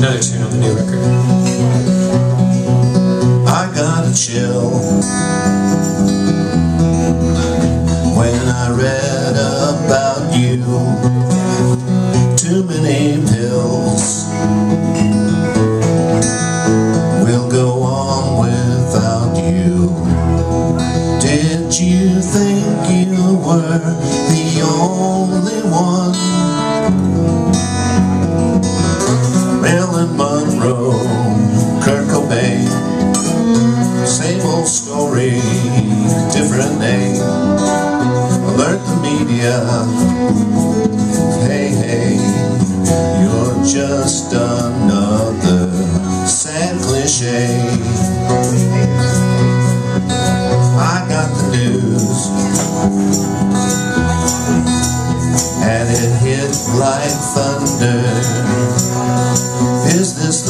another tune on the new record. I got a chill when I read about media, hey hey, you're just another sad cliche. I got the news, and it hit like thunder. Is this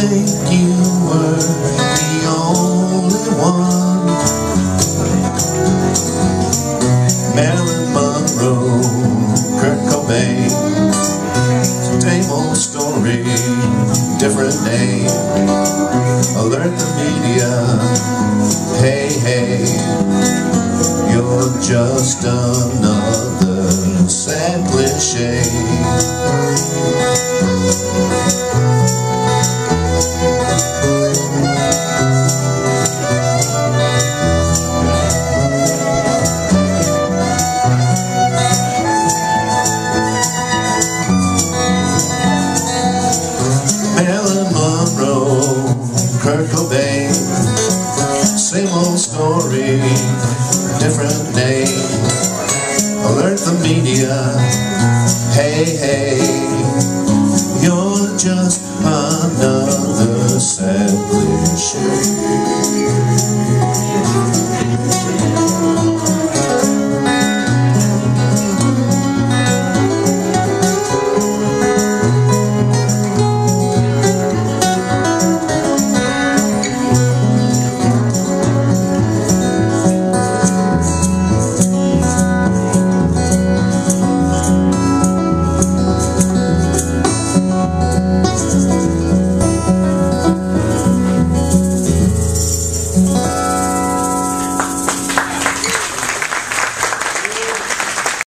think you were the only one? Marilyn Monroe, Kurt Cobain, same old story, different name. Alert the media, hey hey, you're just another sad cliche. Kurt Cobain, same old story, different name. Alert the media, hey hey, you're just another sad cliche.